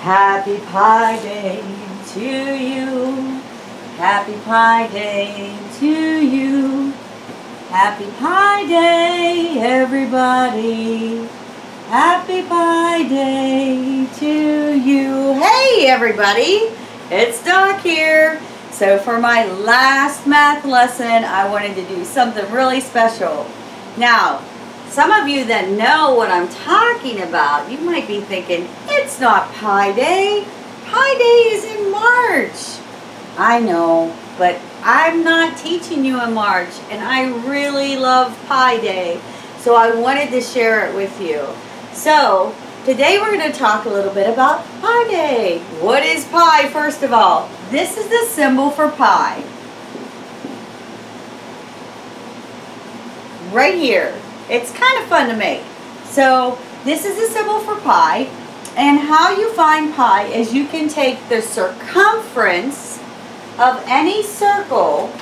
Happy Pi Day to you. Happy Pi Day to you. Happy Pi Day, everybody. Happy Pi Day to you. Hey, everybody. It's Doc here. So for my last math lesson, I wanted to do something really special. Now, some of you that know what I'm talking about, you might be thinking, it's not Pi Day. Pi Day is in March. I know, but I'm not teaching you in March, and I really love Pi Day, so I wanted to share it with you. So, today we're going to talk a little bit about Pi Day. What is pi, first of all? This is the symbol for pi. Right here. It's kind of fun to make. So, this is the symbol for pi. And how you find pi is you can take the circumference of any circle.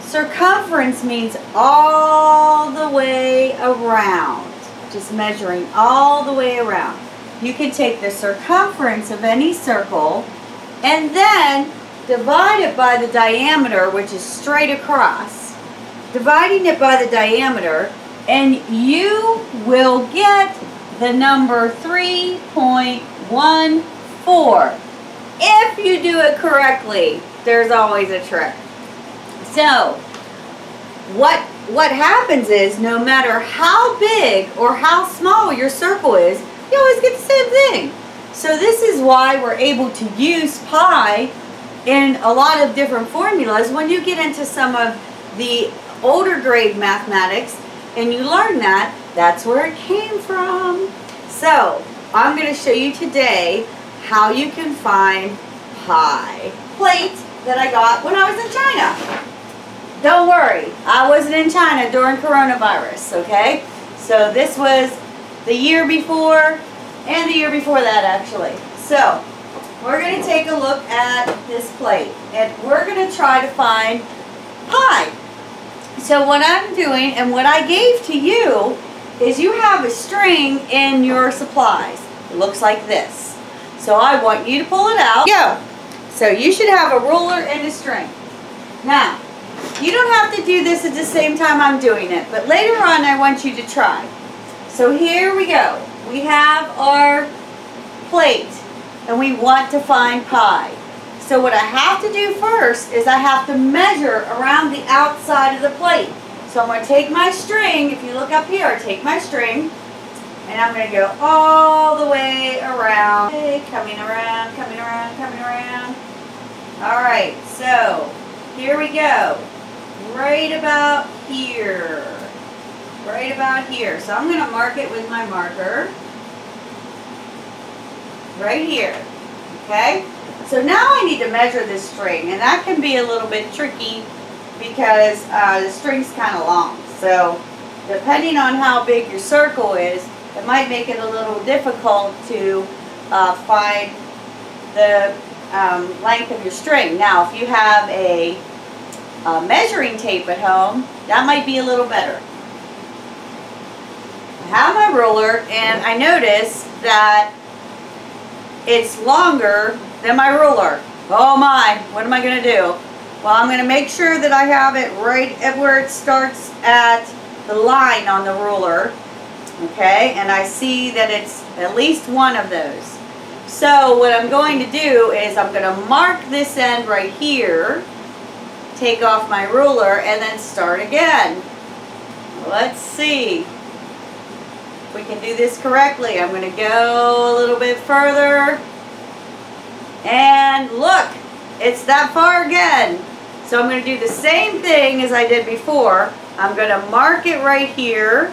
Circumference means all the way around. Just measuring all the way around. You can take the circumference of any circle and then divide it by the diameter, which is straight across. Dividing it by the diameter, and you will get the number 3.14. If you do it correctly, there's always a trick. So, what what happens is no matter how big or how small your circle is, you always get the same thing. So this is why we're able to use pi in a lot of different formulas. When you get into some of the older grade mathematics and you learn that, that's where it came from. So I'm going to show you today how you can find pi Plate that I got when I was in China. Don't worry, I wasn't in China during coronavirus, okay? So this was the year before and the year before that actually. So we're going to take a look at this plate and we're going to try to find pi. So what I'm doing and what I gave to you is you have a string in your supplies. It looks like this. So I want you to pull it out. Go. So you should have a ruler and a string. Now, you don't have to do this at the same time I'm doing it, but later on I want you to try. So here we go we have our plate and we want to find pi. So what I have to do first is I have to measure around the outside of the plate. So I'm going to take my string, if you look up here, take my string and I'm going to go all the way around. Okay, coming around, coming around, coming around. Alright, so here we go. Right about here right about here. So I'm going to mark it with my marker. Right here. Okay? So now I need to measure this string. And that can be a little bit tricky because uh, the string's kind of long. So depending on how big your circle is, it might make it a little difficult to uh, find the um, length of your string. Now, if you have a, a measuring tape at home, that might be a little better I have my ruler and I notice that it's longer than my ruler. Oh my, what am I going to do? Well, I'm going to make sure that I have it right at where it starts at the line on the ruler. Okay, and I see that it's at least one of those. So what I'm going to do is I'm going to mark this end right here, take off my ruler, and then start again. Let's see if we can do this correctly. I'm going to go a little bit further. And look, it's that far again. So I'm going to do the same thing as I did before. I'm going to mark it right here.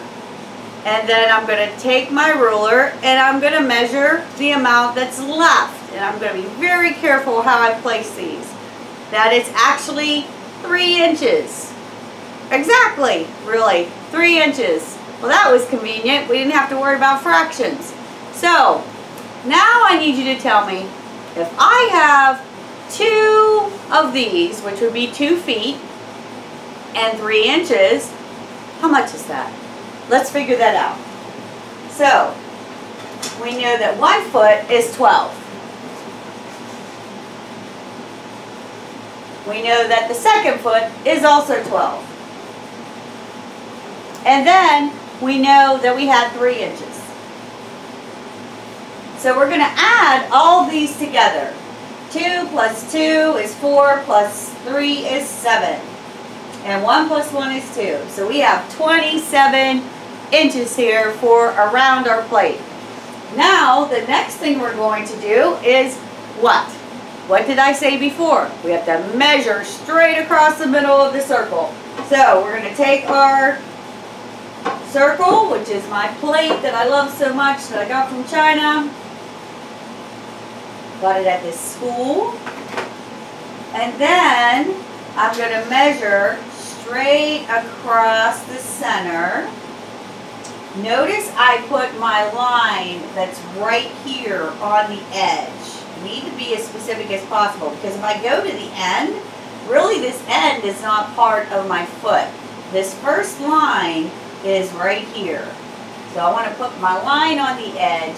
And then I'm going to take my ruler and I'm going to measure the amount that's left. And I'm going to be very careful how I place these. That is actually three inches. Exactly, really, three inches. Well, that was convenient. We didn't have to worry about fractions. So, now I need you to tell me if I have two of these, which would be two feet and three inches, how much is that? Let's figure that out. So, we know that one foot is 12. We know that the second foot is also 12. And then we know that we had 3 inches. So we're going to add all these together. 2 plus 2 is 4 plus 3 is 7. And 1 plus 1 is 2. So we have 27 inches here for around our plate. Now, the next thing we're going to do is what? What did I say before? We have to measure straight across the middle of the circle. So we're going to take our circle, which is my plate that I love so much that I got from China. Got it at this school. And then I'm going to measure straight across the center. Notice I put my line that's right here on the edge. need to be as specific as possible because if I go to the end, really this end is not part of my foot. This first line is right here. So I want to put my line on the edge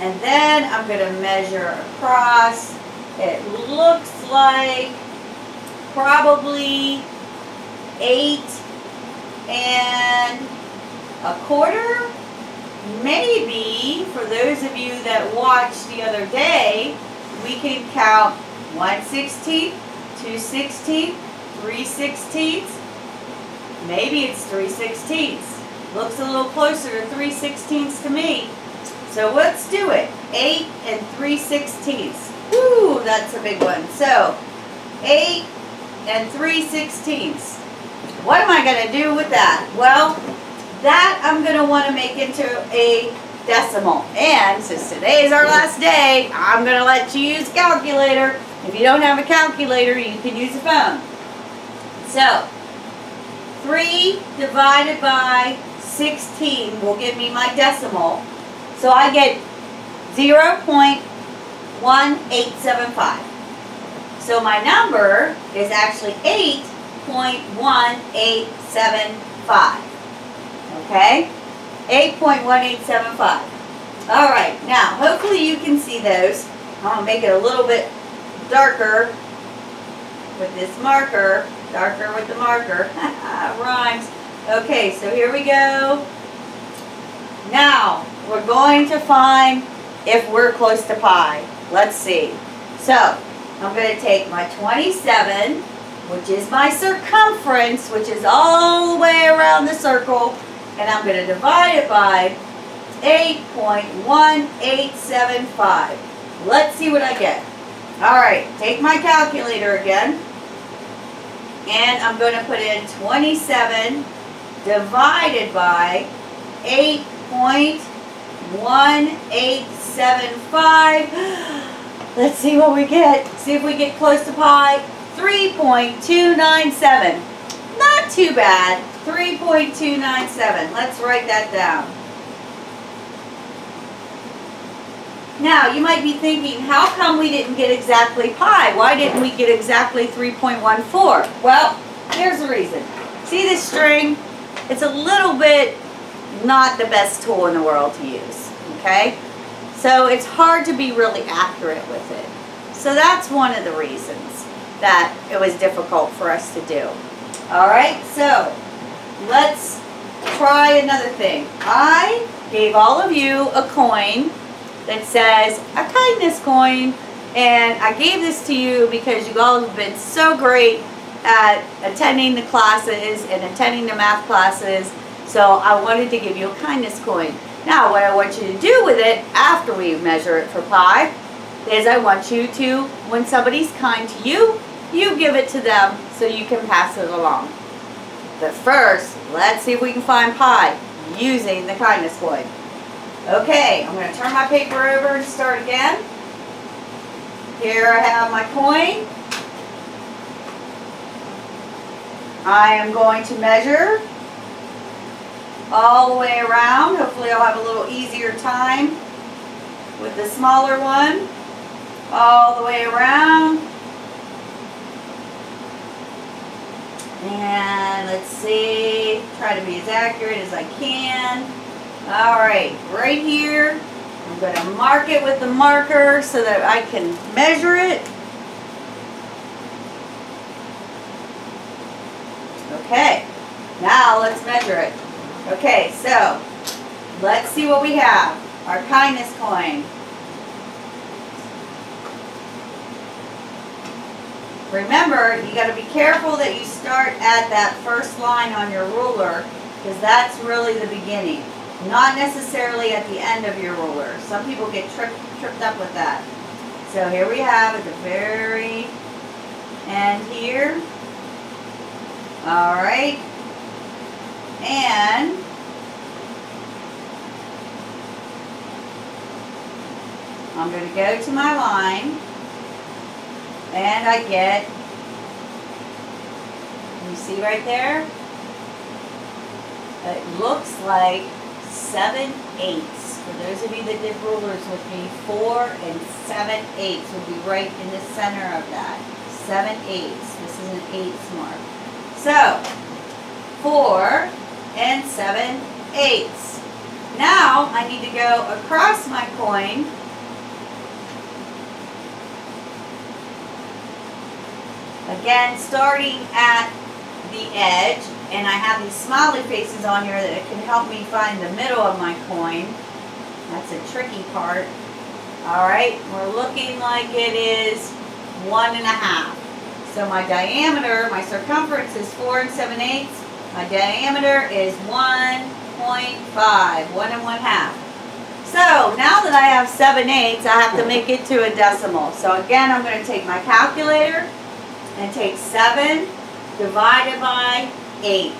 and then I'm going to measure across. It looks like probably eight and a quarter. Maybe, for those of you that watched the other day, we can count 1 16th, 2 16th, 3 16ths. Maybe it's 3 16ths. Looks a little closer to 3 16ths to me. So let's do it. 8 and 3 16ths. Woo, that's a big one. So, 8 and 3 16ths. What am I going to do with that? Well, that I'm going to want to make into a decimal. And since today is our last day, I'm going to let you use a calculator. If you don't have a calculator, you can use a phone. So, 3 divided by 16 will give me my decimal. So I get 0 0.1875. So my number is actually 8.1875. Okay? 8.1875. All right, now hopefully you can see those. To make it a little bit darker with this marker. Darker with the marker. Rhymes. Okay, so here we go. Now, we're going to find if we're close to pi. Let's see. So, I'm going to take my 27, which is my circumference, which is all the way around the circle, and I'm going to divide it by 8.1875. Let's see what I get. Alright, take my calculator again. And I'm going to put in 27 divided by 8.1875. Let's see what we get. See if we get close to pi. 3.297. Not too bad. 3.297. Let's write that down. Now, you might be thinking, how come we didn't get exactly pi? Why didn't we get exactly 3.14? Well, here's the reason. See this string? It's a little bit not the best tool in the world to use, okay? So it's hard to be really accurate with it. So that's one of the reasons that it was difficult for us to do. All right, so let's try another thing. I gave all of you a coin that says a kindness coin and I gave this to you because you all have been so great at attending the classes and attending the math classes so I wanted to give you a kindness coin. Now what I want you to do with it after we measure it for pi is I want you to, when somebody's kind to you, you give it to them so you can pass it along. But first, let's see if we can find pi using the kindness coin. Okay, I'm going to turn my paper over and start again. Here I have my coin. I am going to measure all the way around. Hopefully I'll have a little easier time with the smaller one. All the way around. And let's see, try to be as accurate as I can. All right, right here, I'm going to mark it with the marker so that I can measure it. Okay, now let's measure it. Okay, so let's see what we have. Our kindness coin. Remember, you got to be careful that you start at that first line on your ruler because that's really the beginning. Not necessarily at the end of your ruler. Some people get tripped, tripped up with that. So here we have at the very end here. All right. And I'm going to go to my line and I get, you see right there? It looks like seven eighths. For those of you that did rulers with me, four and seven eighths would be right in the center of that. Seven eighths. This is an eighths mark. So, four and seven eighths. Now, I need to go across my coin Again, starting at the edge, and I have these smiley faces on here that can help me find the middle of my coin. That's a tricky part. Alright, we're looking like it is one and a half. So my diameter, my circumference is four and seven eighths. My diameter is 1.5, one and one half. So now that I have seven eighths, I have to make it to a decimal. So again, I'm going to take my calculator and take 7 divided by 8.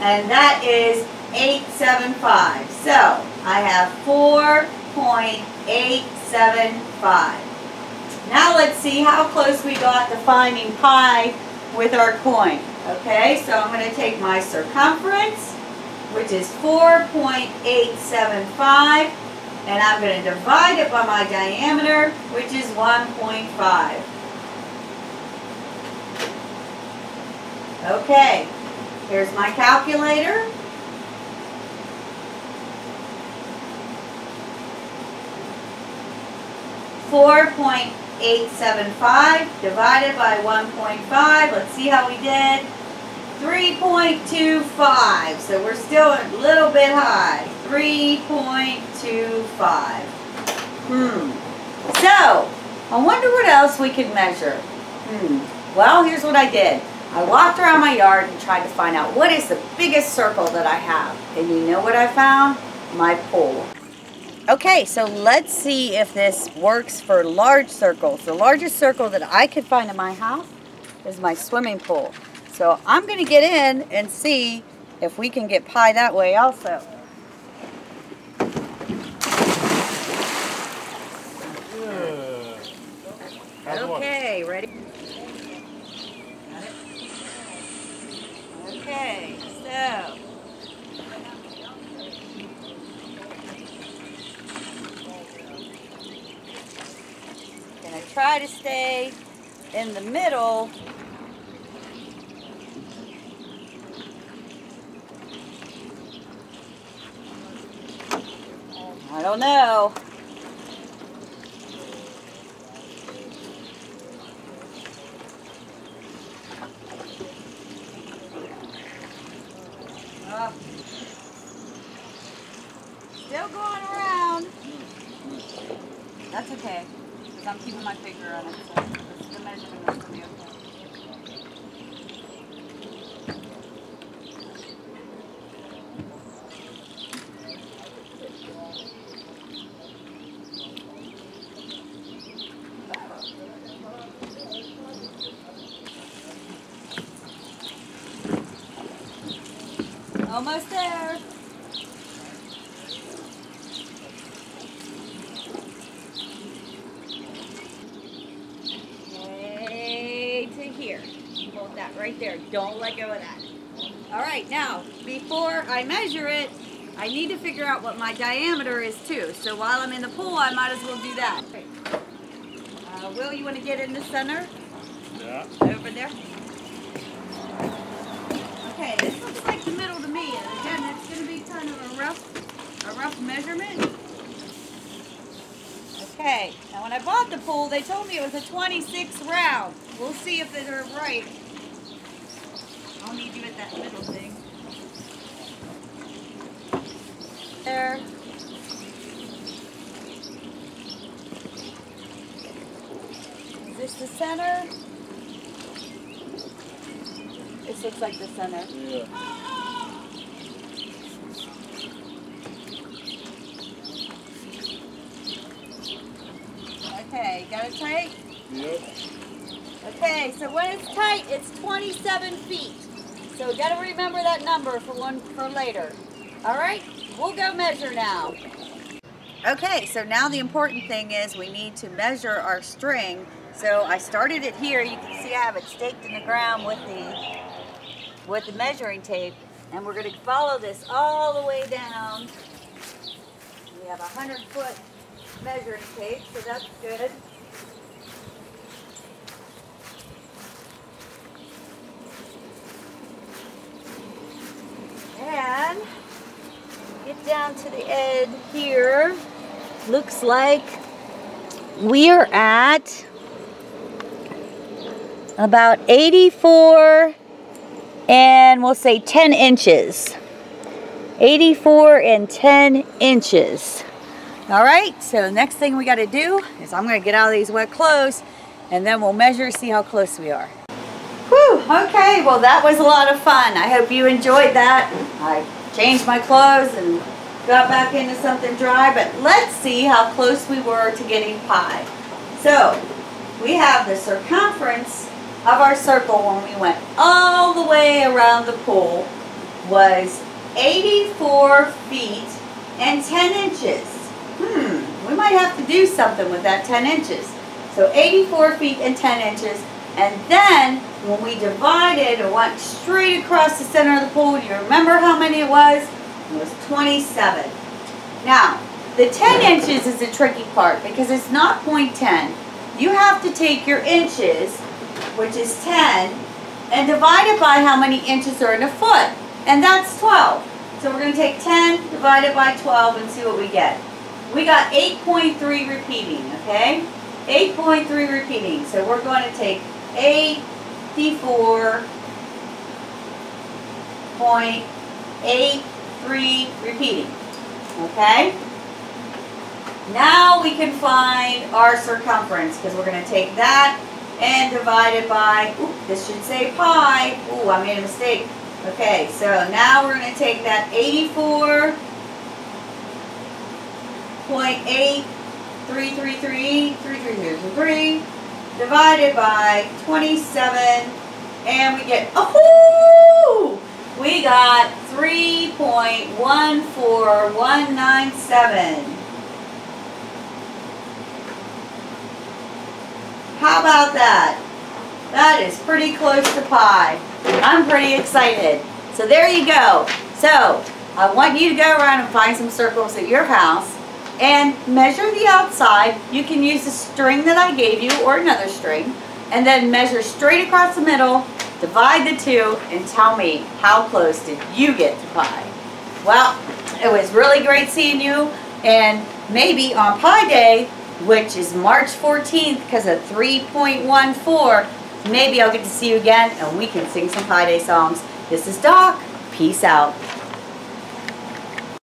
And that is 875. So I have 4.875. Now let's see how close we got to finding pi with our coin. Okay, so I'm going to take my circumference, which is 4.875, and I'm going to divide it by my diameter, which is 1.5. Okay, here's my calculator. Four point eight seven five divided by one point five. Let's see how we did. 3.25. So we're still a little bit high. 3.25. Hmm. So, I wonder what else we could measure. Hmm. Well, here's what I did. I walked around my yard and tried to find out what is the biggest circle that I have. And you know what I found? My pool. Okay, so let's see if this works for large circles. The largest circle that I could find in my house is my swimming pool. So I'm going to get in and see if we can get pi that way also. Okay, ready? Okay, so. Gonna try to stay in the middle. I don't know. Still going around. That's okay, because I'm keeping my finger on it, so the measurement is going to be okay. Almost there. Way to here. Hold that right there. Don't let go of that. All right, now, before I measure it, I need to figure out what my diameter is too. So while I'm in the pool, I might as well do that. Uh, Will, you want to get in the center? Yeah. Over there? Okay, this looks like the middle to me. And again, it's going to be kind of a rough, a rough measurement. Okay, now when I bought the pool, they told me it was a 26 round. We'll see if they're right. I'll need you at that middle thing. There. Is this the center? This looks like the center. Yeah. Okay, got it tight? Yep. Okay, so when it's tight, it's 27 feet. So gotta remember that number for one for later. All right, we'll go measure now. Okay, so now the important thing is we need to measure our string. So I started it here. You can see I have it staked in the ground with the with the measuring tape, and we're gonna follow this all the way down. We have a hundred foot measuring tape, so that's good. And get down to the edge here. Looks like we're at about 84 and we'll say 10 inches. 84 and 10 inches. All right, so next thing we got to do is I'm going to get out of these wet clothes and then we'll measure, see how close we are. Whew, okay, well that was a lot of fun. I hope you enjoyed that. I changed my clothes and got back into something dry, but let's see how close we were to getting pi. So, we have the circumference of our circle when we went all the way around the pool was 84 feet and 10 inches. Hmm, we might have to do something with that 10 inches. So 84 feet and 10 inches. And then when we divided and went straight across the center of the pool, do you remember how many it was? It was 27. Now, the 10 inches is the tricky part because it's not 0.10. You have to take your inches, which is 10, and divide it by how many inches are in a foot. And that's 12. So we're going to take 10 divided by 12 and see what we get. We got 8.3 repeating, okay? 8.3 repeating. So we're going to take 84.83 repeating, okay? Now we can find our circumference because we're going to take that and divide it by, this should say pi. Ooh, I made a mistake. Okay, so now we're going to take that 84.8333 divided by 27 and we get, oh, we got 3.14197. How about that? That is pretty close to pi. I'm pretty excited. So there you go. So I want you to go around and find some circles at your house and measure the outside. You can use the string that I gave you or another string and then measure straight across the middle, divide the two, and tell me how close did you get to pi. Well, it was really great seeing you and maybe on Pi Day, which is March 14th because of 3.14, maybe I'll get to see you again and we can sing some Pi Day songs. This is Doc. Peace out.